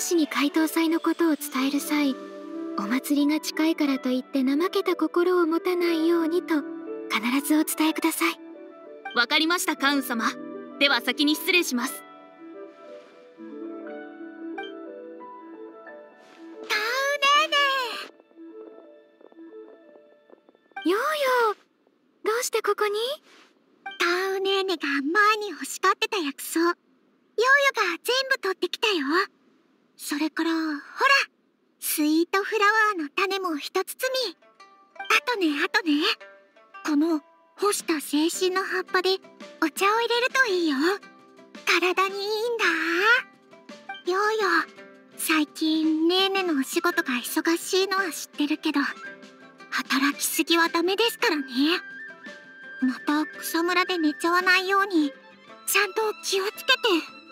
主に怪盗祭のことを伝える際お祭りが近いからといって怠けた心を持たないようにと必ずお伝えください。わかりましたカウン様。では先に失礼します。ヨーヨーどうしてここに？タウネーネが前に欲しがってた薬草。ヨーヨが全部取ってきたよそれからほらスイートフラワーの種も一包み。あとねあとね。この干した精神の葉っぱでお茶を入れるといいよ。体にいいんだ。ヨーヨ最近ネーネのお仕事が忙しいのは知ってるけど働きすぎはダメですからね。また草むらで寝ちゃわないようにちゃんと気をつけて。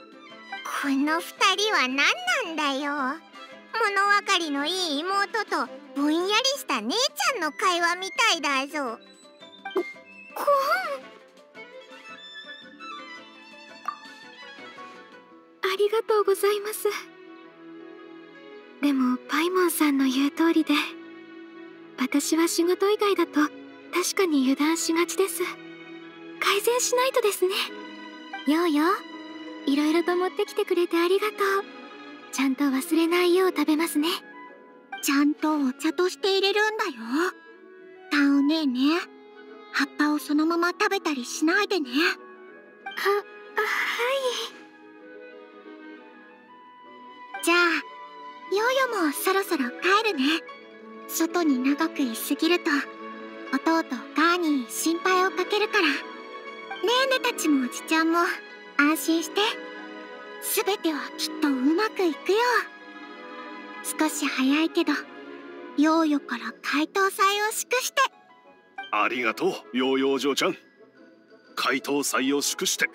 この二人は何なんだよ。物分かりのいい妹とぼんやりした姉ちゃんの会話みたいだぞ。こありがとうございます。でもパイモンさんの言う通りで私は仕事以外だと確かに油断しがちです。改善しないとですね。ヨーヨーいろいろと持ってきてくれてありがとう。ちゃんと忘れないよう食べますね。ちゃんとお茶として入れるんだよ。タウネーね。葉っぱをそのまま食べたりしないでね。ははい。じゃあヨーヨもそろそろ帰るね。外に長くいすぎると弟ガーに心配をかけるから。ねーねたちもおじちゃんも安心して。全てはきっとうまくいくよ。少し早いけどヨーヨから怪盗祭を祝して。ありがとうヨーヨー嬢ちゃん。怪盗祭を祝して。